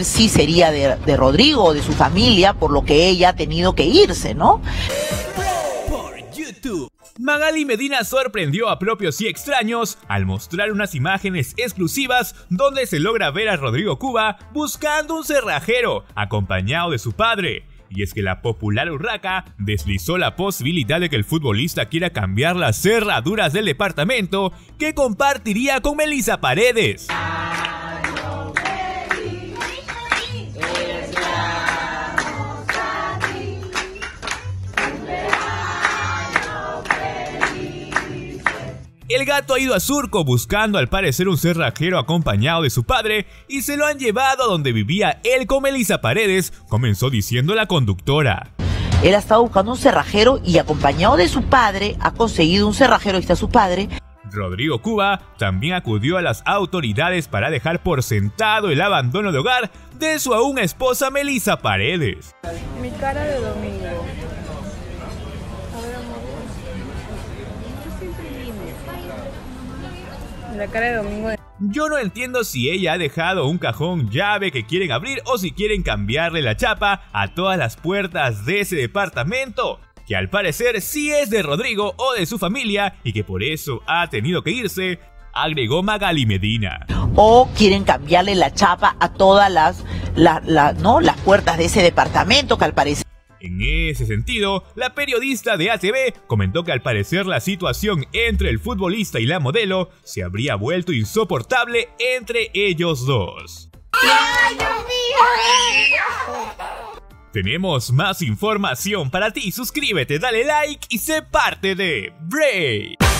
sí sería de, de Rodrigo de su familia, por lo que ella ha tenido que irse, ¿no? Por YouTube. Magali Medina sorprendió a propios y extraños al mostrar unas imágenes exclusivas donde se logra ver a Rodrigo Cuba buscando un cerrajero, acompañado de su padre. Y es que la popular Urraca deslizó la posibilidad de que el futbolista quiera cambiar las cerraduras del departamento que compartiría con Melissa Paredes. El gato ha ido a Surco buscando al parecer un cerrajero acompañado de su padre y se lo han llevado a donde vivía él con Melissa Paredes, comenzó diciendo la conductora. Él ha estado buscando un cerrajero y acompañado de su padre ha conseguido un cerrajero, ahí está su padre. Rodrigo Cuba también acudió a las autoridades para dejar por sentado el abandono de hogar de su aún esposa Melissa Paredes. Mi cara de domingo. La cara de domingo. Yo no entiendo si ella ha dejado un cajón llave que quieren abrir o si quieren cambiarle la chapa a todas las puertas de ese departamento. Que al parecer sí es de Rodrigo o de su familia y que por eso ha tenido que irse, agregó Magali Medina. O quieren cambiarle la chapa a todas las, ¿no? las puertas de ese departamento que al parecer en ese sentido, la periodista de ATV comentó que al parecer la situación entre el futbolista y la modelo se habría vuelto insoportable entre ellos dos. Tenemos más información para ti, suscríbete, dale like y sé parte de Break.